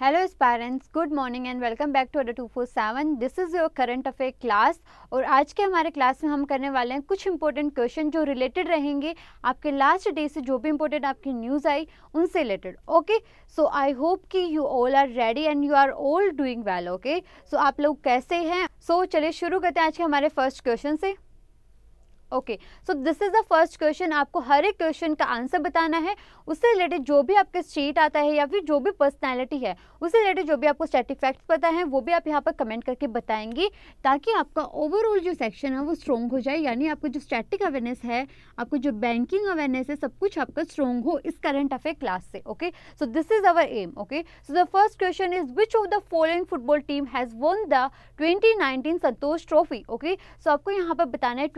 Hello parents good morning and welcome back to Adda two four seven this is your current affair class और आज के हमारे class में हम करने वाले हैं कुछ इंपॉर्टेंट क्वेश्चन जो रिलेटेड रहेंगे आपके लास्ट डे से जो भी इंपॉर्टेंट आपकी न्यूज़ आई उनसे related okay so I hope कि you all are ready and you are all doing well okay so आप लोग कैसे हैं? सो so, चलिए शुरू करते हैं आज के हमारे फ़र्स्ट क्वेश्चन से। Okay so this is the first question आपको हर एक क्वेश्चन का आंसर बताना है। उससे रिलेटेड जो भी आपके स्टेट आता है या फिर जो भी पर्सनैलिटी है, उससे रिलेटेड जो भी आपको स्टैटिक पता है, वो भी आप यहाँ पर कमेंट करके बताएँगे ताकि आपका ओवरऑल जो सेक्शन है वो स्ट्रॉन्ग हो जाए। यानी आपको जो स्टैटिक अवेयरनेस है, आपको जो बैंकिंग अवेयरनेस है, सब कुछ आपका स्ट्रॉन्ग हो इस करंट अफेयर क्लास से okay so this is our aim okay so the first question is which of the following football team has won the 2019 Santosh trophy okay so आपको यहाँ पर बताना है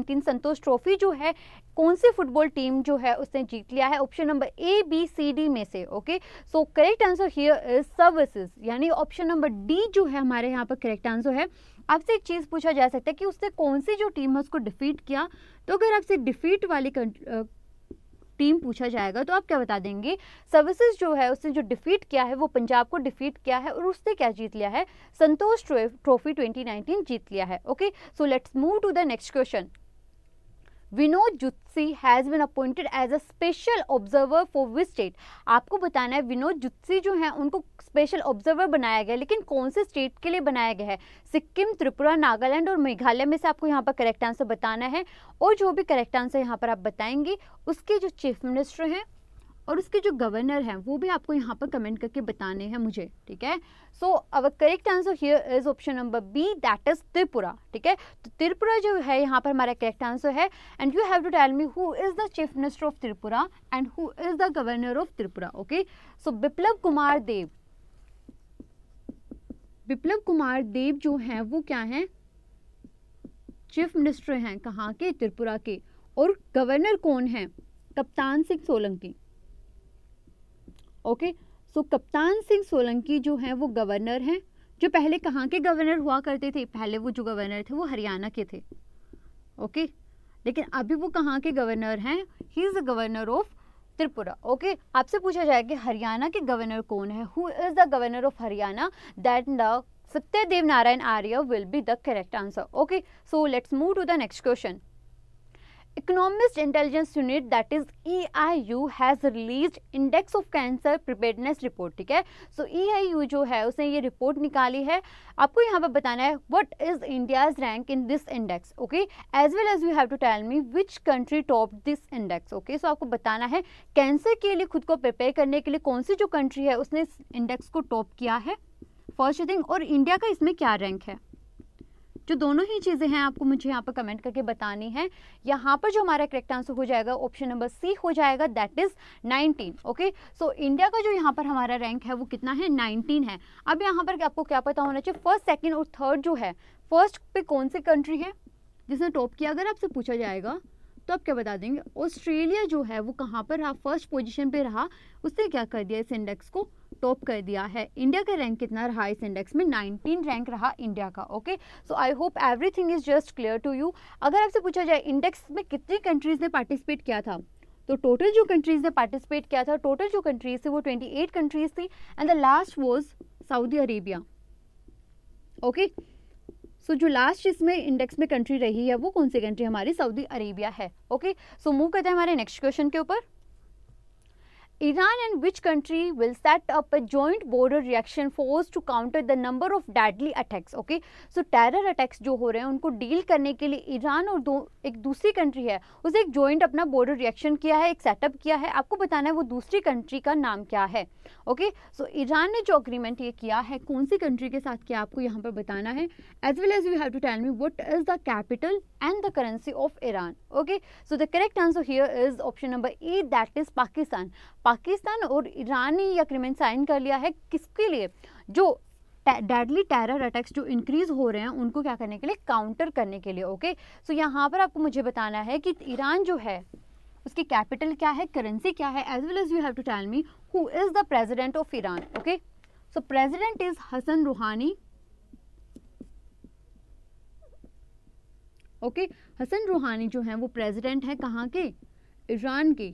2019 संतोष ट्रॉफी जो है, कौन सी फुटबॉल टीम जो है उसने जीत लिया है? Option number A B C D में से okay so correct answer here is services यानी ऑप्शन नंबर डी जो है हमारे यहाँ पर करेक्ट आंसर है। आपसे एक चीज़ पूछा जा सकता है कि उसने कौन सी जो टीम है उसको डिफीट किया? तो अगर आपसे डिफीट वाली टीम पूछा जाएगा तो आप क्या बता देंगे? सर्विसेज़ जो है, उसने जो डिफीट किया है, वो पंजाब को डिफीट किया है और उसने क्या जीत लिया है? संतोष ट्रॉफी 2019 जीत लिया है okay so let's move to the next question Vinod Zutshi has been appointed as a special observer for which state आपको बताना है, विनोद जुत्सी जो है, उनको स्पेशल ऑब्जर्वर बनाया गया लेकिन कौन से स्टेट के लिए बनाया गया है? सिक्किम, त्रिपुरा, नागालैंड और मेघालय में से आपको यहाँ पर करेक्ट आंसर बताना है, और जो भी करेक्ट आंसर यहाँ पर आप बताएँगे, उसके जो चीफ मिनिस्टर हैं और उसके जो गवर्नर हैं, वो भी आपको यहाँ पर कमेंट करके बताने हैं मुझे, ठीक है? So our correct answer here is option number B that is Tripura ठीक है? तो त्रिपुरा जो है, यहाँ पर हमारा करेक्ट आंसर है and you have to tell me who is the chief minister of Tripura and who is the governor of Tripura okay so Biplab Kumar Deb Biplab Kumar Deb जो हैं, वो क्या हैं? चीफ मिनिस्टर हैं कहाँ के? त्रिपुरा के, और गवर्नर कौन है? कप्तान सिंह सोलंकी। ओके सो कप्तान सिंह सोलंकी जो हैं, वो गवर्नर हैं, जो पहले कहाँ के गवर्नर हुआ करते थे? पहले वो जो गवर्नर थे, वो हरियाणा के थे। ओके लेकिन अभी वो कहाँ के गवर्नर हैं? He is the governor of Tripura. Okay आपसे पूछा जाए कि हरियाणा के गवर्नर कौन है? Who is the governor of Haryana? That the Satyadev Narayan Arya will be the correct answer okay so let's move to the next question Economist Intelligence Unit that is EIU has released Index of Cancer Preparedness Report ठीक है? सो so, EIU जो है उसने ये report निकाली है। आपको यहाँ पर बताना है what is India's rank in this index okay as well as you have to tell me which country top this index okay so आपको बताना है कैंसर के लिए खुद को प्रिपेयर करने के लिए कौन सी जो कंट्री है उसने इस इंडेक्स को टॉप किया है? फ़र्स्ट थिंग और इंडिया का इसमें क्या रैंक है? जो दोनों ही चीज़ें हैं आपको मुझे यहाँ पर कमेंट करके बतानी है। यहाँ पर जो हमारा करेक्ट आंसर हो जाएगा ऑप्शन नंबर सी हो जाएगा that is 19 okay so India का जो यहाँ पर हमारा रैंक है वो कितना है? 19 है। अब यहाँ पर आपको क्या पता होना चाहिए फ़र्स्ट सेकेंड और थर्ड जो है फ़र्स्ट पे कौन सी कंट्री है? जिसने टॉप किया, अगर आपसे पूछा जाएगा तो आप क्या बता देंगे? ऑस्ट्रेलिया जो है, वो कहाँ पर रहा? फ़र्स्ट पोजिशन पे रहा। उसने क्या कर दिया? इस इंडेक्स को टॉप कर दिया है। इंडिया का रैंक कितना रहा? इस इंडेक्स में 19 रैंक रहा इंडिया का okay so I hope everything is just clear to you अगर आपसे पूछा जाए इंडेक्स में कितनी कंट्रीज़ ने पार्टिसिपेट किया था? तो टोटल जो कंट्रीज़ ने पार्टिसिपेट किया था टोटल जो कंट्रीज़ थी, वो 28 कंट्रीज़ थी। And the last was Saudi Arabia okay so जो लास्ट इसमें इंडेक्स में कंट्री रही है, वो कौन सी कंट्री हमारी सऊदी अरेबिया है ओके सो मूव करते हैं हमारे नेक्स्ट क्वेश्चन के ऊपर। Iran and which country will set up a joint border reaction force to counter the number of deadly attacks, okay? So, terror attacks जो हो रहे हैं, उनको डील करने के लिए ईरान और दो, एक दूसरी कंट्री है, उसे एक जॉइंट अपना बॉर्डर रिएक्शन किया है, एक सेटअप किया है। आपको बताना है वो दूसरी कंट्री का नाम क्या है ओके सो ईरान ने जो अग्रीमेंट ये किया है, कौन सी कंट्री के साथ किया आपको यहाँ पर बताना है? As well as you have to tell me what is the capital and the currency of Iran okay so the correct answer here is option number A that is Pakistan Pakistan और Iran ने यह agreement sign कर लिया है किसके लिए? जो deadly terror attacks जो इंक्रीज हो रहे हैं उनको क्या करने के लिए? काउंटर करने के लिए ओके सो so, यहाँ पर आपको मुझे बताना है कि ईरान जो है उसकी कैपिटल क्या है? करेंसी क्या है? As well as you have to tell me who is the president of Iran okay so president is Hassan Rouhani okay Hassan रूहानी जो है वो प्रेसिडेंट है कहाँ के? ईरान के.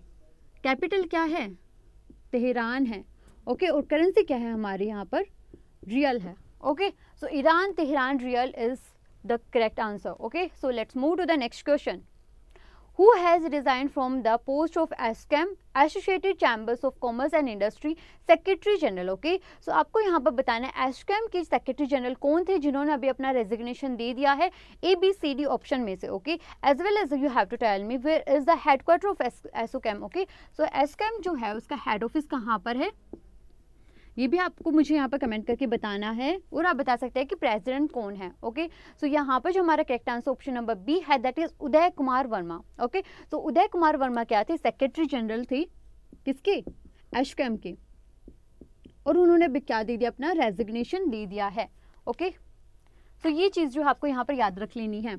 कैपिटल क्या है? तेहरान है। ओके और करेंसी क्या है हमारे यहाँ पर? रियल है। Okay so Iran Tehran rial is the correct answer okay so let's move to the next question who has resigned from the post of ASCAM, Associated Chambers of Commerce and Industry, Secretary General okay so आपको यहाँ पर बताना है एस्कैम के secretary general कौन थे जिन्होंने अभी अपना रेजिग्नेशन दे दिया है? A B C D option में से okay as well as you have to tell me where is the headquarter of ASSOCHAM okay so ASSOCHAM जो है, उसका हेड ऑफ़िस कहाँ पर है? ये भी आपको मुझे यहाँ पर कमेंट करके बताना है और आप बता सकते हैं कि प्रेसिडेंट कौन है ओके सो यहाँ पर जो हमारा correct answer option number B है that is Uday Kumar Verma okay तो उदय कुमार वर्मा क्या थे? सेक्रेटरी जनरल थी किसके? एशकैम के। और उन्होंने क्या दे दिया अपना रेजिग्नेशन दे दिया है ओके सो so, ये चीज़ जो आपको यहाँ पर याद रख लेनी है।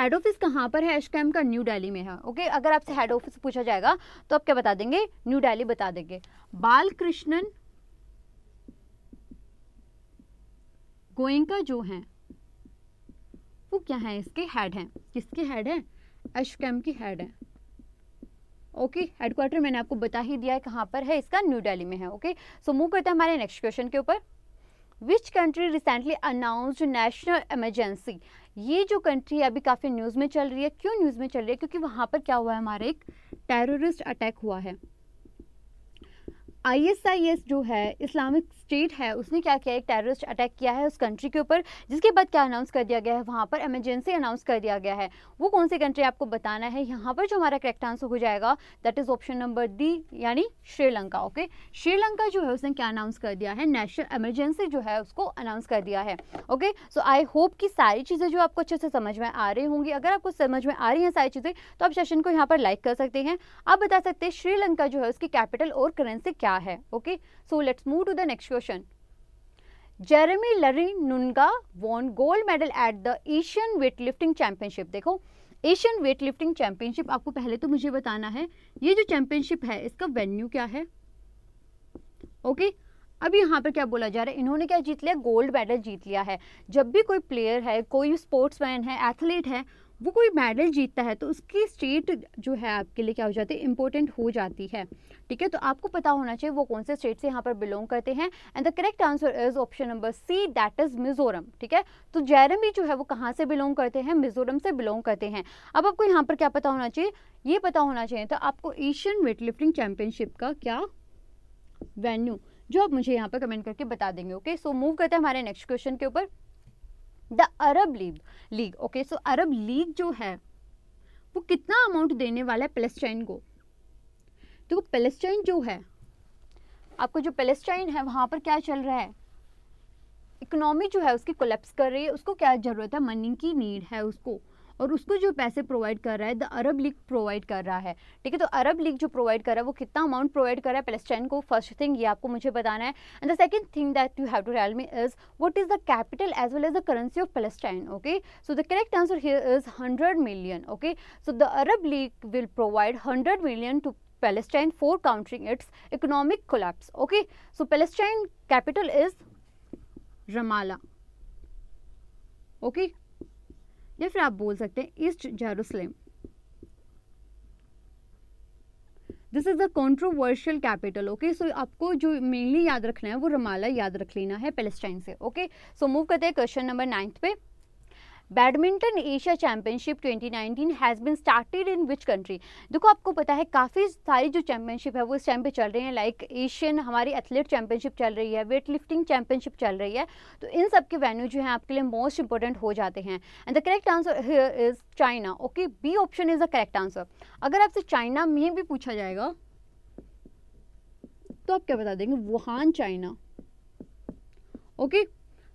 हेड ऑफ़िस कहाँ पर है? एशकैम का न्यू दिल्ली में है ओके अगर आपसे हेड ऑफ़िस पूछा जाएगा तो आप क्या बता देंगे? न्यू दिल्ली बता देंगे। बालकृष्णन गोयंका जो हैं, वो क्या है? इसके हेड हैं। किसके हेड हैं? एशकैम की हेड है। ओके हेडक्वार्टर मैंने आपको बता ही दिया है कहाँ पर है। इसका न्यू दिल्ली में है ओके सो मूव करते हैं हमारे नेक्स्ट क्वेश्चन के ऊपर। Which country recently announced national emergency ये जो कंट्री अभी काफ़ी न्यूज़ में चल रही है, क्यों न्यूज़ में चल रही है? क्योंकि वहाँ पर क्या हुआ है, हमारे एक टेररिस्ट अटैक हुआ है। आईएसआईएस जो है इस्लामिक स्टेट है, उसने क्या किया? एक टेररिस्ट अटैक किया है उस कंट्री के ऊपर, जिसके बाद क्या अनाउंस कर दिया गया है? वहाँ पर इमरजेंसी अनाउंस कर दिया गया है। वो कौन सी कंट्री आपको बताना है? यहाँ पर जो हमारा करेक्ट आंसर हो जाएगा that is option number D यानी श्रीलंका ओके श्रीलंका जो है, उसने क्या अनाउंस कर दिया है? नेशनल एमरजेंसी जो है, उसको अनाउंस कर दिया है ओके सो आई होप कि सारी चीज़ें जो आपको अच्छे से समझ में आ रही होंगी। अगर आपको समझ में आ रही हैं सारी चीज़ें तो आप सेशन को यहाँ पर लाइक कर सकते हैं। आप बता सकते हैं श्रीलंका जो है, उसकी कैपिटल और करेंसी क्या है okay so let's move to the next question. Jeremy Lalrinnunga won gold medal at the Asian weight lifting championship. देखो, एशियन वेट लिफ्टिंग चैंपियनशिप, आपको पहले तो मुझे बताना है, ये जो चैंपियनशिप है, इसका वेन्यू क्या है? Okay okay? अब यहाँ पर क्या बोला जा रहा है? इन्होंने क्या जीत लिया? गोल्ड मेडल जीत लिया है। जब भी कोई प्लेयर है, कोई स्पोर्ट्समैन है, एथलीट है वो कोई मेडल जीतता है तो उसकी स्टेट जो है आपके लिए क्या हो जाती है? इंपॉर्टेंट हो जाती है। ठीक है? तो आपको पता होना चाहिए वो कौन से स्टेट से यहाँ पर बिलोंग करते हैं। And the correct answer is option number C that is Mizoram ठीक है? तो जैरमी जो है वो कहाँ से बिलोंग करते हैं? मिजोरम से बिलोंग करते हैं। अब आपको यहाँ पर क्या पता होना चाहिए? ये पता होना चाहिए तो आपको एशियन वेट लिफ्टिंग चैंपियनशिप का क्या वेन्यू जो आप मुझे यहाँ पर कमेंट करके बता देंगे ओके सो मूव करते हैं हमारे नेक्स्ट क्वेश्चन के ऊपर। The Arab league league okay so Arab league जो है, वो कितना अमाउंट देने वाला है पेलेस्टाइन को? देखो तो पेलेस्टाइन जो है, आपको जो पेलेस्टाइन है, वहाँ पर क्या चल रहा है? इकोनॉमी जो है, उसकी कोलेप्स कर रही है, उसको क्या ज़रूरत है? मनी की नीड है उसको। और उसको जो पैसे प्रोवाइड कर रहा है द अरब लीग प्रोवाइड कर रहा है। ठीक है तो अरब लीग जो प्रोवाइड कर रहा है वो कितना अमाउंट प्रोवाइड कर रहा है पेलेस्टाइन को? फ़र्स्ट थिंग ये आपको मुझे बताना है। And the second thing that you have to tell me is what is the capital as well as the currency of Palestine okay so the correct answer here is 100 million okay so the Arab league will provide 100 million to Palestine for countering its economic collapse. Okay, so Palestine capital is Ramallah. Okay, या फिर आप बोल सकते हैं East Jerusalem. This is the controversial capital okay so आपको जो mainly याद रखना है, वो रमाला याद रख लेना है पेलेस्टाइन से ओके सो मूव करते हैं क्वेश्चन नंबर नाइन्थ पे। Badminton Asia championship 2019 has been started in which country देखो, आपको पता है, काफ़ी सारी जो चैंपियनशिप है, वो इस टाइम पे चल रही हैं लाइक एशियन हमारी एथलीट चैंपियनशिप चल रही है वेट लिफ्टिंग चैंपियनशिप चल रही है तो इन सब के वेन्यू जो है, आपके लिए मोस्ट इंपॉर्टेंट हो जाते हैं। And the correct answer is China okay B option is the correct answer अगर आपसे चाइना में भी पूछा जाएगा तो आप क्या बता देंगे? Wuhan China okay okay?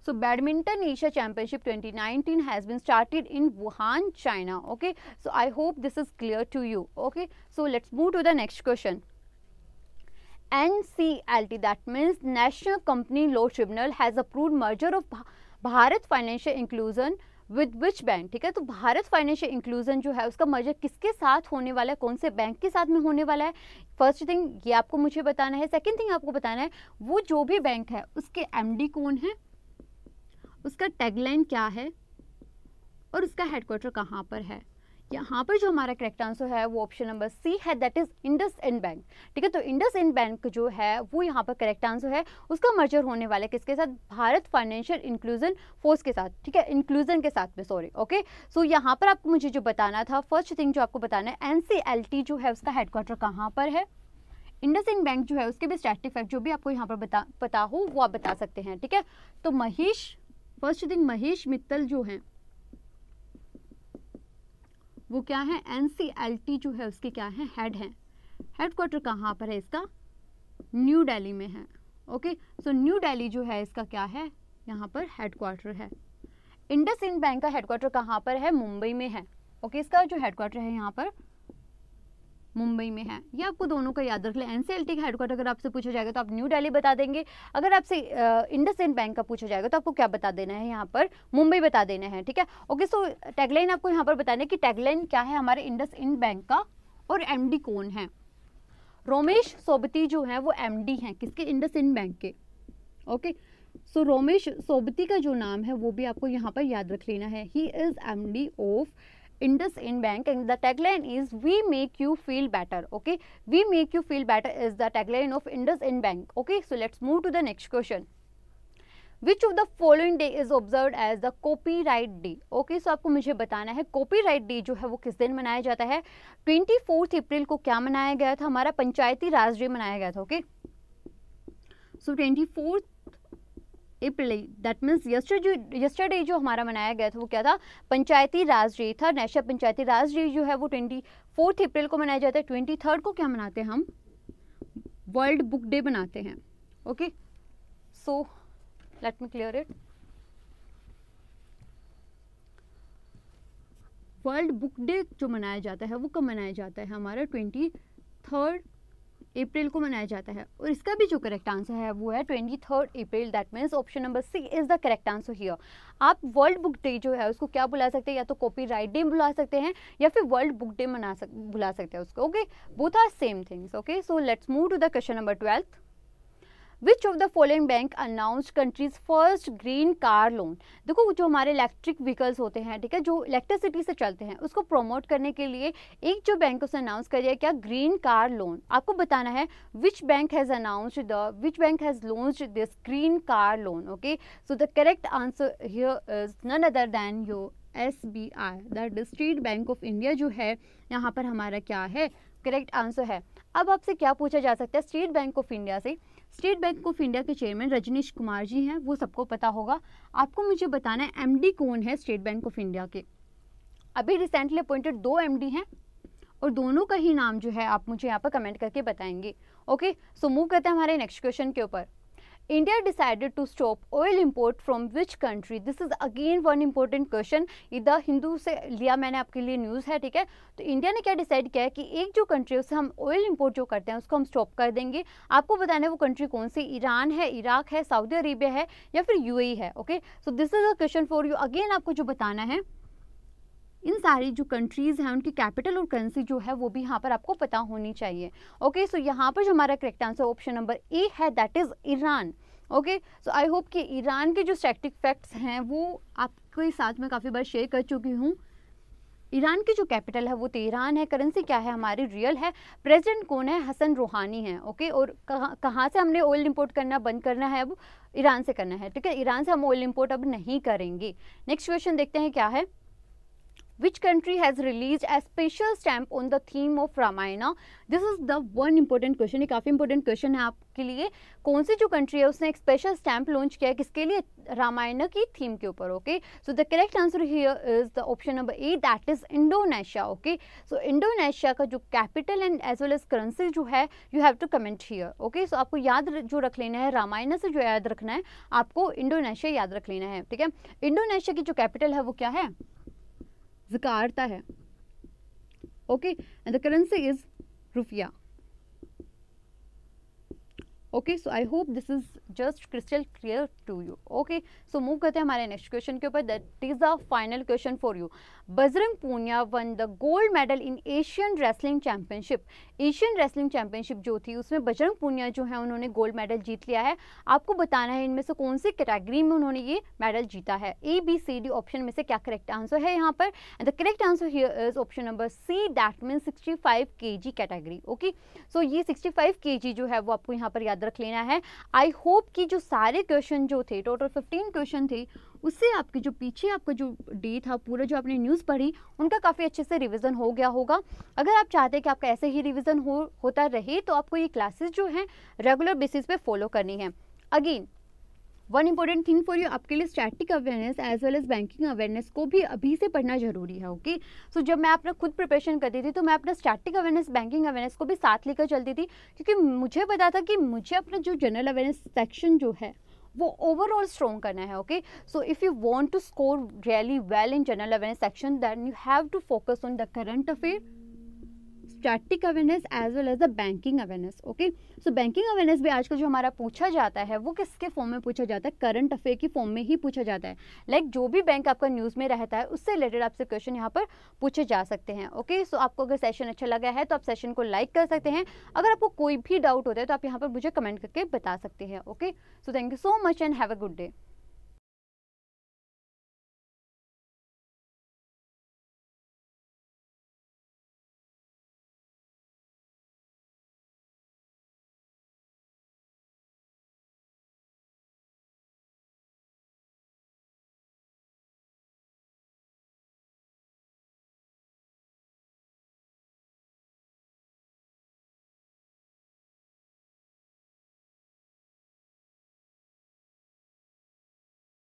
So badminton Asia championship 2019 has been started in Wuhan China okay so I hope this is clear to you okay so let's move to the next question N C L T that means national company law tribunal has approve merger of Bharat financial inclusion with which bank ठीक है? तो Bharat financial inclusion जो है, उसका merger किसके साथ होने वाला है? कौन से बैंक के साथ में होने वाला है? फ़र्स्ट थिंग ये आपको मुझे बताना है। सेकेंड थिंग आपको बताना है, वो जो भी बैंक है, उसके एम डी कौन है? उसका टैगलाइन क्या है? और उसका हेडक्वार्टर कहाँ पर है? यहाँ पर जो हमारा करेक्ट आंसर है, वो ऑप्शन नंबर सी है that is IndusInd bank ठीक है तो इंडस इंड बैंक जो है, वो यहाँ पर करेक्ट आंसर है। उसका मर्जर होने वाला है किसके साथ? भारत फाइनेंशियल इंक्लूजन फोर्स के साथ। ठीक है इंक्लूजन के साथ में सॉरी ओके सो यहाँ पर आपको मुझे जो बताना था फ़र्स्ट थिंग जो आपको बताना है एन जो है, उसका हेडक्वार्टर कहाँ पर है? इंडस इंड बैंक जो है, उसके भी स्टैटिक फैक्ट जो भी आपको यहाँ पर बता, पता हो, वो आप बता सकते हैं, ठीक है? तो महेश फ़र्स्ट थिंग महेश मित्तल जो है वो क्या है? एनसीएलटी जो है उसके क्या है? हेड है। हेडक्वार्टर कहाँ पर है इसका? न्यू दिल्ली में है। ओके सो न्यू दिल्ली जो है इसका क्या है? यहाँ पर हेडक्वार्टर है। इंडस इंड बैंक का हेडक्वार्टर कहाँ पर है? मुंबई में है। ओके okay, इसका जो हेडक्वार्टर है यहाँ पर मुंबई में है। ये आपको दोनों का याद रख लें। एनसीएलटी का हेडक्वार्टर अगर आपसे पूछा जाएगा तो आप न्यू दिल्ली बता देंगे। अगर आपसे इंडस इंड बैंक का पूछा जाएगा तो आपको क्या बता देना है यहाँ पर? मुंबई बता देना है, ठीक है? ओके सो टैगलाइन आपको यहाँ पर बताना है कि टैगलाइन क्या है हमारे इंडस इंड बैंक का और एमडी कौन है? रोमेश सोबती जो है वो एम हैं। किसके? इंडस इंड बैंक के। ओके सो रोमेश सोबती का जो नाम है वो भी आपको यहाँ पर याद रख लेना है। He is M D of IndusInd bank and the tagline is we make you feel better okay we make you feel better is the tagline of IndusInd bank okay so let's move to the next question which of the following day is observe as the copyright day okay so आपको मुझे बताना है copy right day जो है वो किस दिन मनाया जाता है? ट्वेंटी फोर्थ अप्रैल को क्या मनाया गया था? हमारा पंचायती राज डे मनाया गया था okay so twenty fourth April that means yesterday yesterday जो हमारा मनाया गया था, वो क्या था? पंचायती राज डे था, नेशनल पंचायती राज डे जो है, वो ट्वेंटी फोर्थ अप्रैल को मनाया जाता है। ट्वेंटी थर्ड को क्या मनाते हैं हम? वर्ल्ड बुक डे मनाते हैं। Okay so let me clear it world book day जो मनाया जाता है, वो कब मनाया जाता है हमारा? ट्वेंटी थर्ड अप्रैल को मनाया जाता है। और इसका भी जो करेक्ट आंसर है, वो है twenty third April that means option number C is the correct answer here आप वर्ल्ड बुक डे जो है, उसको क्या बुला सकते हैं? या तो कॉपी राइट डे बुला सकते हैं, या फिर वर्ल्ड बुक डे मना सक, बुला सकते हैं उसको okay both are same things okay so let's move to the question number twelfth which of the following bank announce countries first green car loan देखो, जो हमारे इलेक्ट्रिक व्हीकल्स होते हैं, ठीक है, जो इलेक्ट्रिसिटी से चलते हैं, उसको प्रमोट करने के लिए एक जो बैंक उसने अनाउंस कर दिया क्या ग्रीन कार लोन आपको बताना है which bank has announced the which bank has launch this green car loan okay so the correct answer here is none other than your S B I the State Bank of India जो है, यहाँ पर हमारा क्या है? Correct answer है। अब आपसे क्या पूछा जा सकता है? स्टेट बैंक ऑफ़ इंडिया से। स्टेट बैंक ऑफ़ इंडिया के चेयरमैन रजनीश कुमार जी हैं, वो सबको पता होगा। आपको मुझे बताना है एमडी कौन है स्टेट बैंक ऑफ़ इंडिया के? अभी रिसेंटली अपॉइंटेड दो एमडी हैं और दोनों का ही नाम जो है आप मुझे यहाँ पर कमेंट करके बताएँगे। ओके सो मूव करते हैं हमारे नेक्स्ट क्वेश्चन के ऊपर। India decided to stop oil import from which country? This is again one important question. इधर हिंदू से लिया मैंने आपके लिए न्यूज़ है, ठीक है? तो इंडिया ने क्या डिसाइड किया है कि एक जो कंट्री है उससे हम ऑयल इंपोर्ट जो करते हैं, उसको हम स्टॉप कर देंगे। आपको बताना है वो कंट्री कौन सी? ईरान है, इराक है सऊदी अरेबिया है या फिर यूएई है okay so this is a question for you again आपको जो बताना है इन सारी जो कंट्रीज़ हैं, उनकी कैपिटल और करेंसी जो है, वो भी यहाँ पर आपको पता होनी चाहिए। ओके सो यहाँ पर जो हमारा correct answer option number A है that is Iran okay so I hope कि ईरान के जो स्टैटिक फैक्ट्स हैं, वो आपके साथ में काफ़ी बार शेयर कर चुकी हूँ। ईरान की जो कैपिटल है, वो तेहरान है। करेंसी क्या है? हमारी रियल है। प्रेसिडेंट कौन है? हसन रूहानी है। ओके और कहाँ कहाँ से हमने ऑयल इंपोर्ट करना बंद करना है? अब ईरान से करना है। ठीक है ईरान से हम ऑयल इंपोर्ट अब नहीं करेंगे। नेक्स्ट क्वेश्चन देखते हैं क्या है? Which country has released a special stamp on the theme of Ramayana? This is the one important question, ये काफ़ी important question है आपके लिए। कौन सी जो country है, उसने एक special stamp launch किया है? किसके लिए? रामायण की थीम के ऊपर okay so the correct answer here is the option number A that is Indonesia okay so Indonesia का जो capital and as well as currency जो है you have to comment here okay so आपको याद जो रख लेना है, रामायण से जो याद रखना है, आपको इंडोनेशिया याद रख लेना है, ठीक है? इंडोनेशिया की जो कैपिटल है, वो क्या है? जकारता है। Okay and the currency is rupiah okay so I hope this is just crystal clear to you okay so move करते हैं हमारे नेक्स्ट क्वेश्चन के ऊपर. That is the final question for you Bajrang Punia won the gold medal in Asian wrestling championship Asian wrestling championship जो थी, उसमें बजरंग पूनिया जो है, उन्होंने गोल्ड मेडल जीत लिया है. आपको बताना है, इनमें से कौन सी कैटेगरी में उन्होंने ये मेडल जीता है? A B C D option में से क्या करेक्ट आंसर है यहाँ पर? And the correct answer here is option number C that mean 65 KG category okay so ये 65 केजी जो है, वो आपको यहाँ पर याद रख लेना है। आई होप कि जो सारे क्वेश्चन जो थे टोटल 15 क्वेश्चन थे, उससे आपके जो पीछे आपका जो डे था, पूरा जो आपने न्यूज़ पढ़ी, उनका काफ़ी अच्छे से रिवीजन हो गया होगा। अगर आप चाहते हैं कि आपका ऐसे ही रिवीजन हो, होता रहे तो आपको ये क्लासेस जो हैं रेगुलर बेसिस पे फॉलो करनी है। Again one important thing for you आपके लिए static awareness as well as banking awareness को भी अभी से पढ़ना ज़रूरी है ओके सो जब मैं अपना खुद प्रिपरेशन करती थी तो मैं अपना स्टैटिक अवेयरनेस बैंकिंग अवेयरनेस को भी साथ लेकर चलती थी, क्योंकि मुझे पता था कि मुझे अपना जो जनरल अवेयरनेस सेक्शन जो है, वो ओवरऑल स्ट्रॉन्ग करना है okay so if you want to score really well in general awareness section than you have to focus on the current affair static awareness as well as the banking awareness okay so banking awareness भी आजकल जो हमारा पूछा जाता है वो किसके form में पूछा जाता है? करंट अफेयर की फॉर्म में ही पूछा जाता है। लाइक like, जो भी बैंक आपका न्यूज़ में रहता है उससे रिलेटेड आपसे क्वेश्चन यहाँ पर पूछे जा सकते हैं ओके okay? सो so, आपको अगर सेशन अच्छा लगा है तो आप सेशन को लाइक कर सकते हैं। अगर आपको कोई भी डाउट होता है तो आप यहाँ पर मुझे कमेंट करके बता सकते हैं okay so thank you so much and have a good day